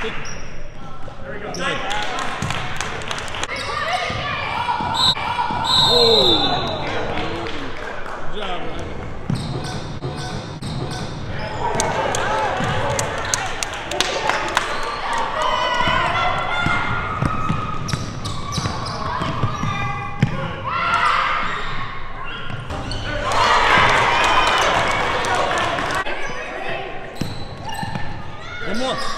Good job, man. One more.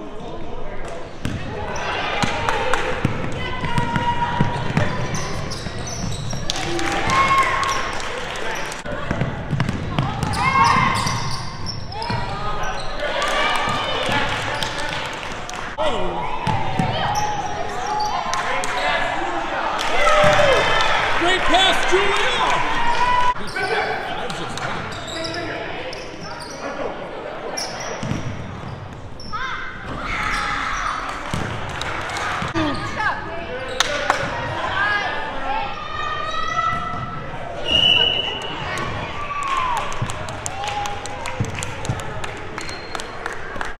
Júnior!